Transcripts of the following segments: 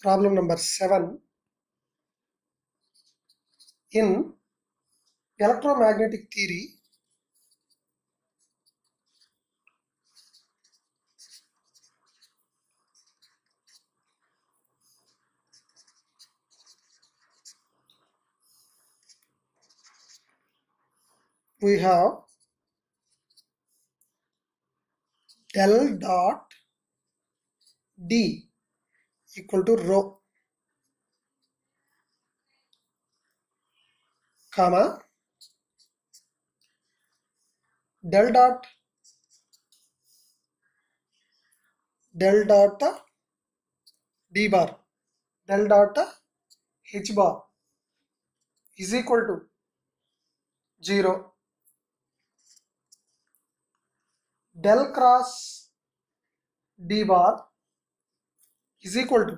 problem number 7 in electromagnetic theory we have del dot d equal to rho comma del dot del dot d bar del dot h bar is equal to 0 del cross d bar is equal to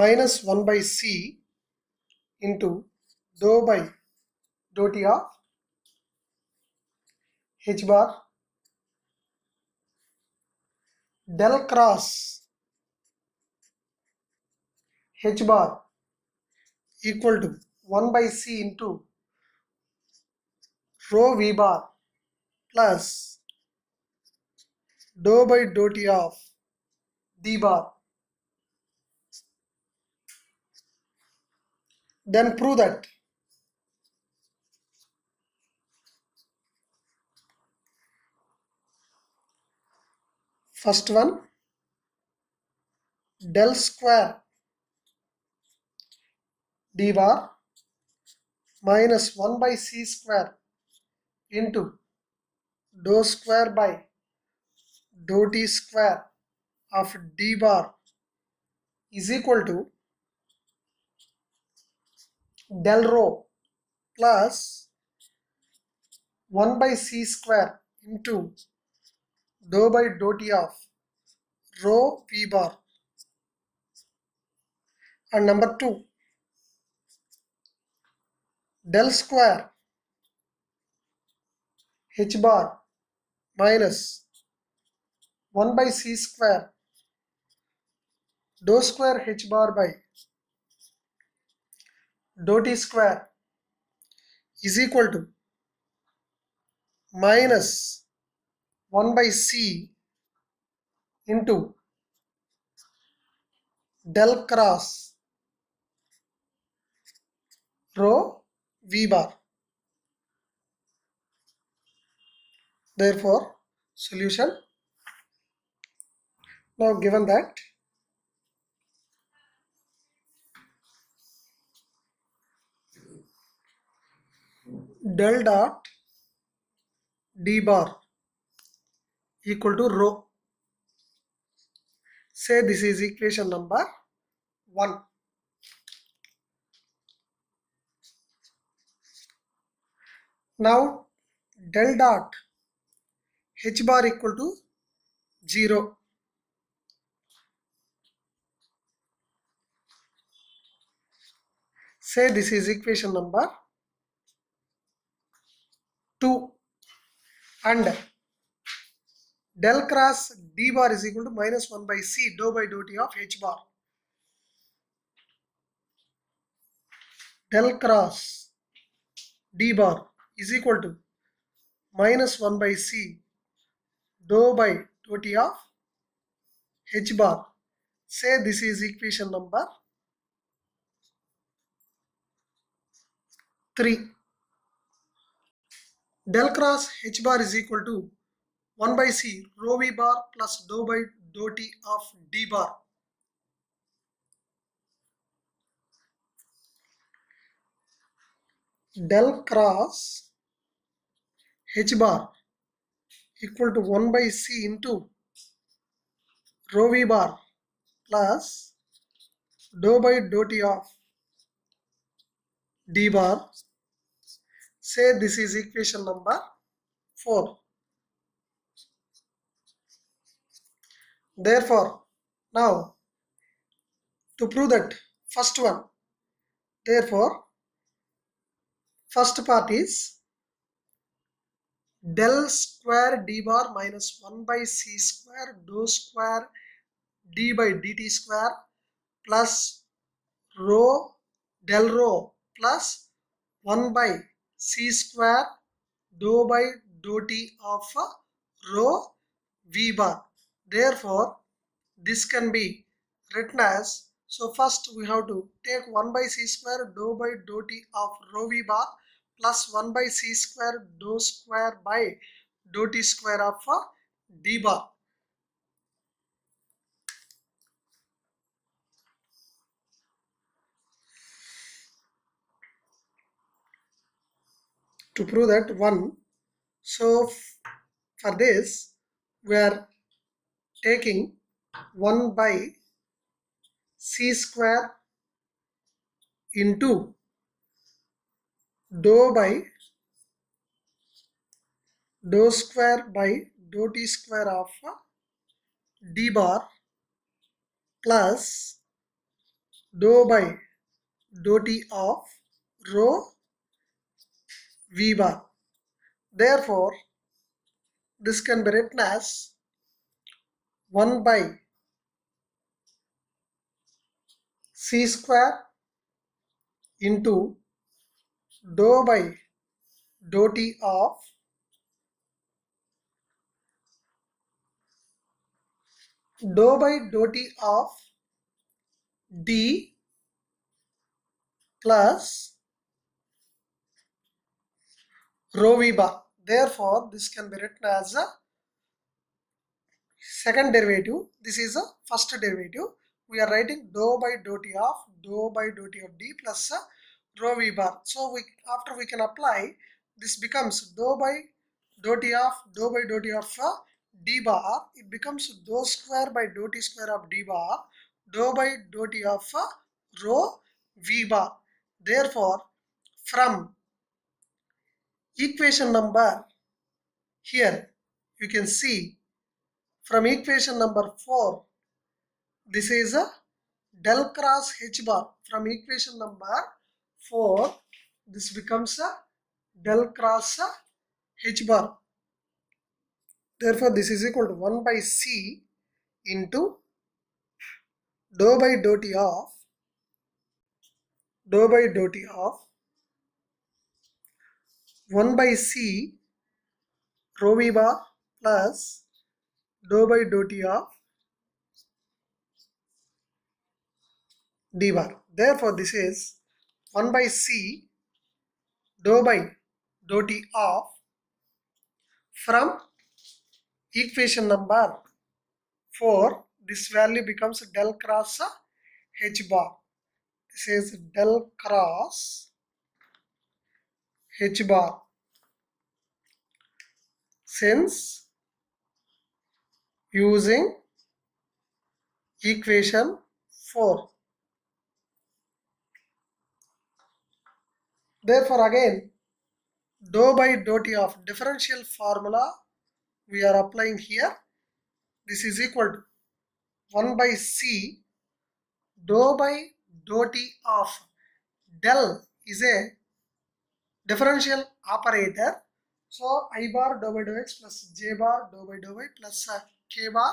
minus 1 by c into dou by dou t of h bar del cross h bar equal to 1 by c into rho v. Bar plus dou by dou t of d bar. Then prove that. First one. Del square. D bar. Minus 1 by c square into dou square by dou t square of d bar is equal to del rho plus 1 by c square into dou by dou t of rho v bar. And number 2 del square h bar minus 1 by c square dou square h bar by dou t square is equal to minus 1 by c into del cross rho v bar. Therefore, solution. Now given that del dot d bar equal to rho. Say this is equation number 1. Now del dot h bar equal to 0. Say this is equation number 2 and del cross d bar is equal to minus 1 by c dou by dou t of h bar. Del cross d bar is equal to minus 1 by c dou by dou t of h bar. Say this is equation number 3. Del cross h bar is equal to 1 by c rho v bar plus dou by dou t of d bar. Del cross h bar equal to 1 by c into rho v bar plus dou by dou t of d bar. Say this is equation number 4. Therefore, now to prove that first one, therefore, first part is del square d bar minus 1 by c square dou square d by dt square plus rho del rho plus 1 by c square dou by dou t of rho v bar. Therefore, this can be written as so first we have to take 1 by c square dou by dou t of rho v bar plus 1 by c square dou square by dou t square of uh, d bar. To prove that 1, so for this we are taking 1 by c square into dou by dou square by dou t square of d bar plus dou by dou t of rho v bar. Therefore, this can be written as 1 by c square into dou by dou t of dou by dou t of d plus rho v bar. Therefore, this can be written as a second derivative. This is a first derivative. We are writing dou by dou t of dou by dou t of d plus a rho v bar. So we after we can apply this becomes dou by dou t of dou by dou t of uh, d bar. It becomes dou square by dou t square of d bar dou by dou t of uh, rho v bar. Therefore, from equation number here you can see from equation number 4 this is a del cross h bar from equation number 4 this becomes a del cross h bar therefore this is equal to 1 by c into dou by dou t of dou by dou t of 1 by c rho v bar plus dou by dou t of d bar. Therefore, this is 1 by c dou by dou t of from equation number 4 this value becomes del cross h bar. This is del cross h bar since using equation 4 therefore again dou by dou t of differential formula we are applying here this is equal to 1 by c dou by dou t of del is a differential operator. So i bar dou by dou x plus j bar dou by dou y plus uh, k bar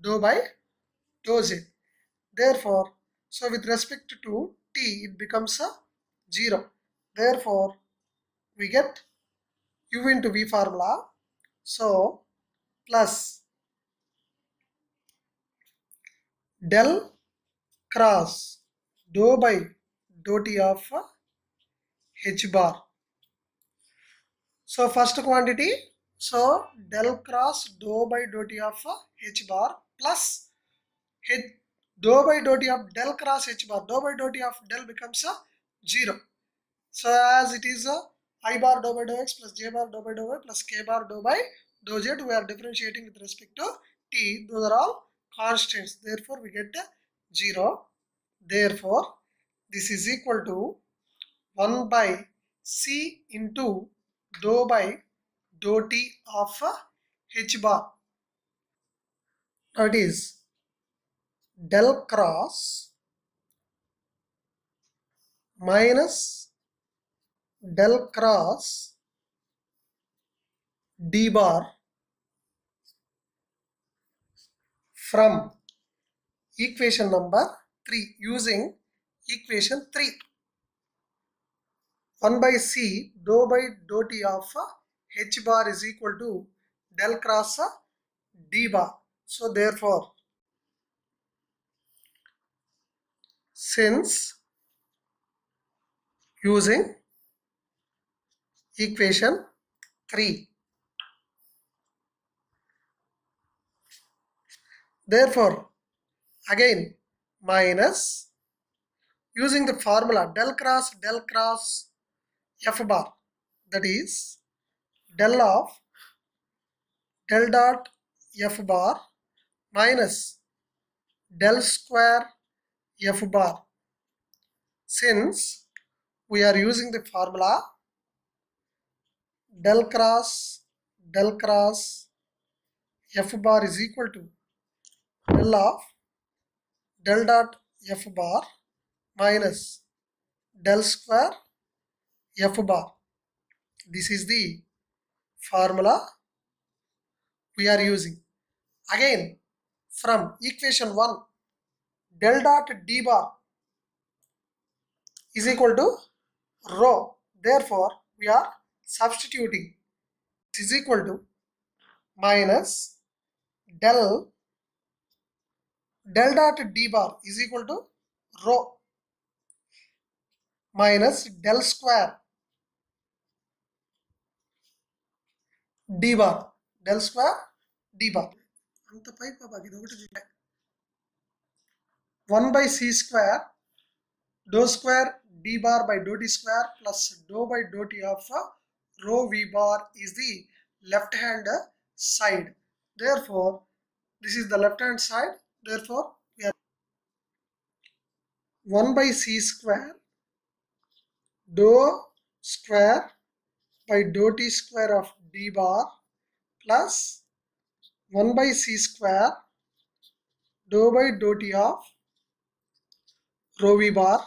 dou by dou z. Therefore, so with respect to t it becomes a 0. Therefore, we get u into v formula. So plus del cross dou by dou t of h bar. So first quantity, so del cross dou by dou t of h bar plus h dou by dou t of del cross h bar, dou by dou t of del becomes a 0. So as it is a i bar dou by dou x plus j bar dou by dou y plus k bar dou by dou z, we are differentiating with respect to t. Those are all constants. Therefore, we get a 0. Therefore, this is equal to 1 by c into dou by dou t of uh, h bar. It is del cross minus del cross d bar from equation number 3 using equation 3 1 by c dou by dou t of h bar is equal to del cross d bar. So therefore since using equation 3 therefore again minus using the formula del cross del cross f bar that is del of del dot f bar minus del square f bar. Since we are using the formula del cross del cross f bar is equal to del of del dot f bar minus del square f bar. This is the formula we are using. Again, from equation 1, del dot d bar is equal to rho. Therefore, we are substituting. This is equal to minus del del dot d bar is equal to rho minus del square d bar del square d bar అంత పై బాబా ఇది ఒకటి చూడండి one by C square do square d bar by dou t square plus dou by dou t of rho v bar is the left hand side. Therefore this is the left hand side. Therefore we are 1 by c square dou square by dou t square of d bar plus 1 by c square dou by dou t of rho v bar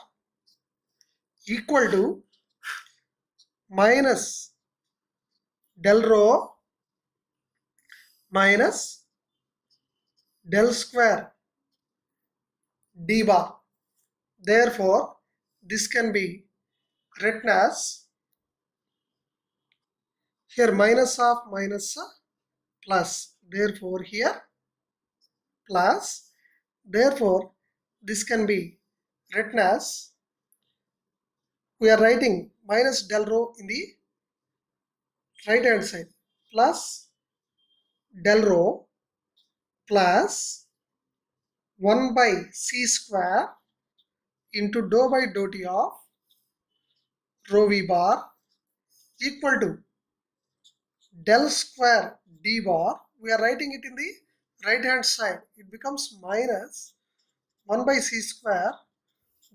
equal to minus del rho minus del square d bar. Therefore, this can be written as here minus of minus plus. Therefore, here plus. Therefore, this can be written as we are writing minus del rho in the right hand side. Plus del rho plus 1 by c square into dou by dou t of rho v bar equal to del square d bar. We are writing it in the right hand side. It becomes minus 1 by c square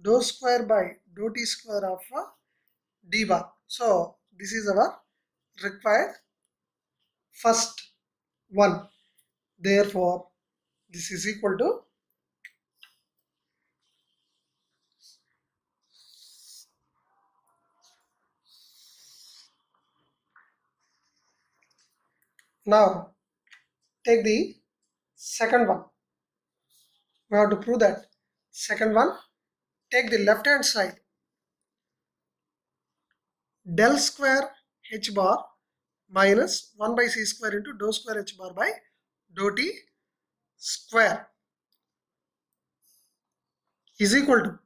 dou square by dou t square of d bar. So this is our required first one. Therefore, this is equal to now take the second one. We have to prove that second one take the left hand side del square h bar minus 1 by c square into dou square h bar by dou t square is equal to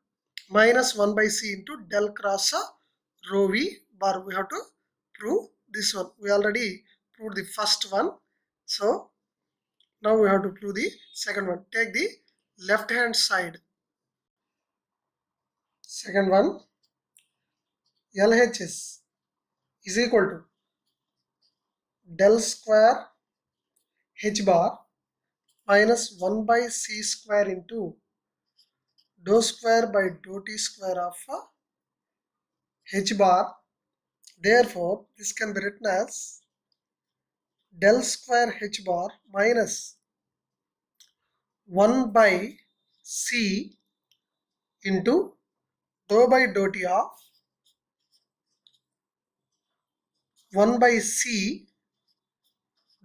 minus 1 by c into del cross rho v bar we have to prove this one we already proved the first one so now we have to prove the second one take the left hand side second one LHS is equal to del square h bar minus 1 by c square into dou square by dou t square of uh, h bar. Therefore this can be written as del square h bar minus 1 by c into dou by dou t of 1 by c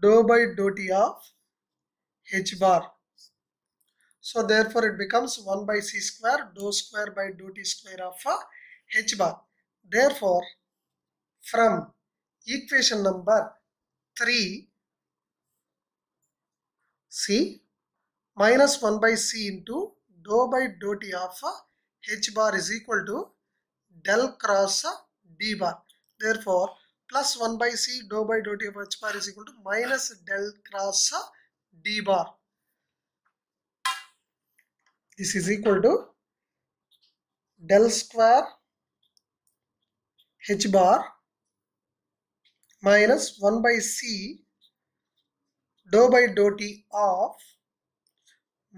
dou by dou t of h bar. So therefore it becomes 1 by c square dou square by dou t square of h bar. Therefore from equation number 3 c minus 1 by c into dou by dou t of h bar is equal to del cross d bar. Therefore plus 1 by c dou by dou t of h bar is equal to minus del cross uh, d bar. This is equal to del square h bar minus 1 by c dou by dou t of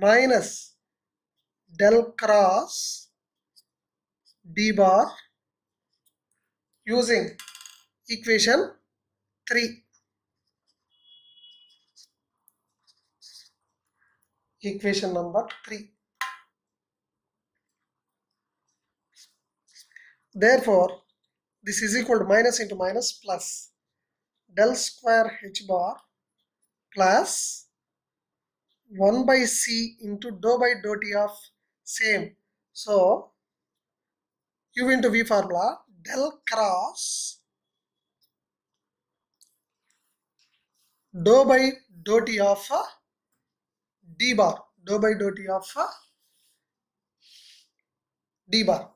minus del cross d bar using equation 3 equation number 3 therefore this is equal to minus into minus plus del square h bar plus 1 by c into dou by dou t of same. So u into v formula del cross dou by dou t of uh, d bar dou by dou t of uh, d bar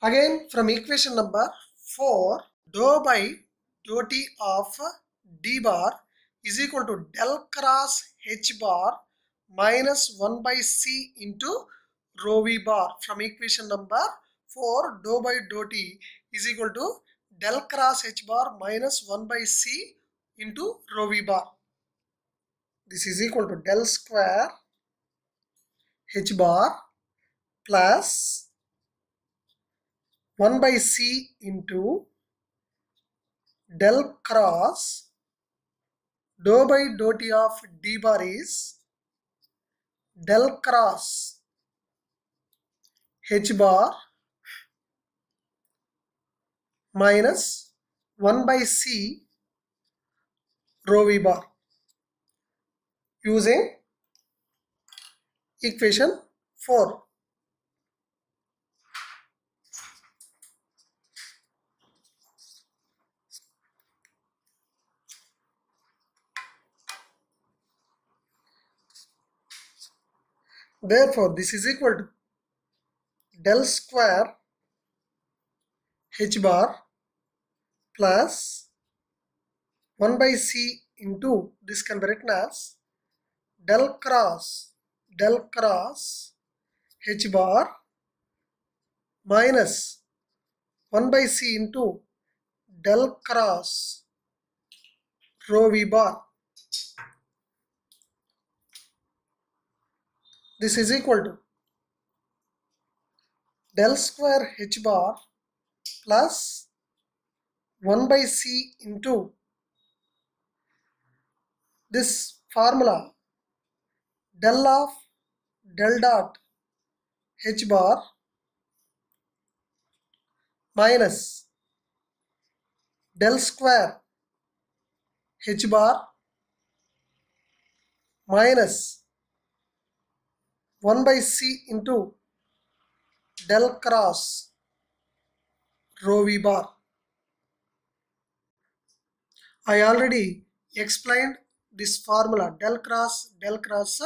again from equation number 4 dou by dou t of uh, d bar is equal to del cross h bar minus 1 by c into rho v bar from equation number 4 dou by dou t is equal to del cross h bar minus 1 by c into rho v bar. This is equal to del square h bar plus 1 by c into del cross dou by dou t of d bar is del cross h bar minus 1 by c rho v bar using equation 4. Therefore, this is equal to del square h bar plus 1 by c into this can be written as del cross del cross h bar minus 1 by c into del cross rho v bar. This is equal to del square h bar plus 1 by c into this formula del of del dot h bar minus del square h bar minus 1 by c into del cross rho v bar. I already explained this formula del cross del cross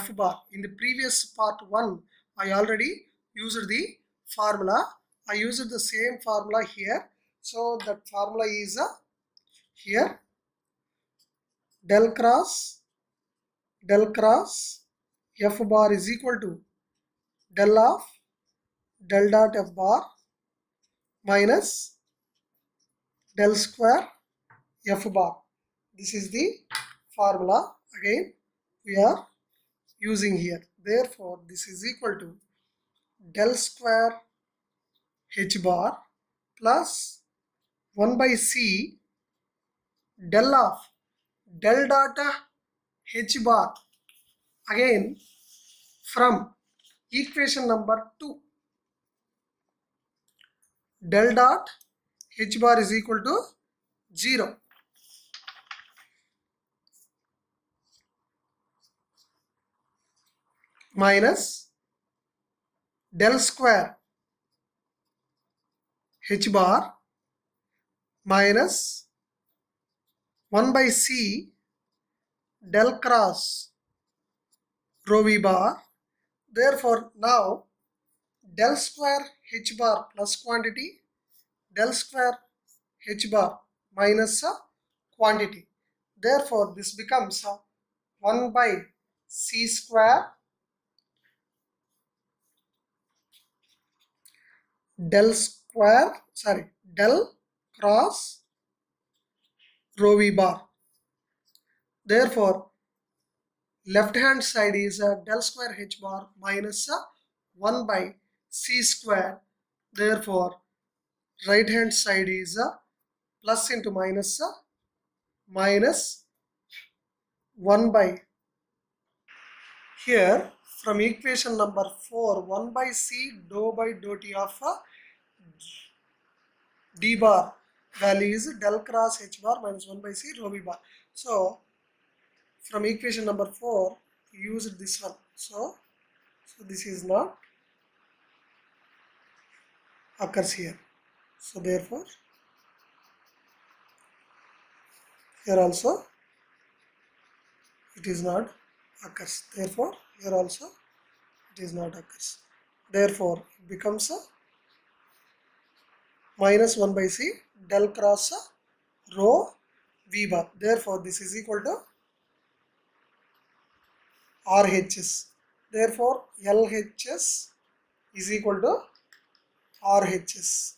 f bar. In the previous part 1 I already used the formula. I used the same formula here. So that formula is uh, here. Del cross del cross f bar is equal to del of del dot f bar minus del square f bar. This is the formula. Again we are using here. Therefore this is equal to del square h bar plus 1 by c del of del dot h bar. Again from equation number 2 del dot h bar is equal to 0. Minus del square h bar minus 1 by c del cross rho v bar. Therefore, now del square h bar plus quantity, del square h bar minus a quantity. Therefore, this becomes a 1 by c square del square sorry del cross rho v. Bar therefore left hand side is a del square h bar minus a 1 by c square. Therefore right hand side is a plus into minus a minus 1 by here from equation number 4 1 by c dou by dou t of a d bar value is del cross h bar minus 1 by c rho v bar. So from equation number 4 use this one. So so this is not occurs here. So therefore here also it is not occurs. Therefore here also it is not occurs. Therefore it becomes a minus 1 by c del cross rho v bar. Therefore this is equal to RHS therefore LHS is equal to RHS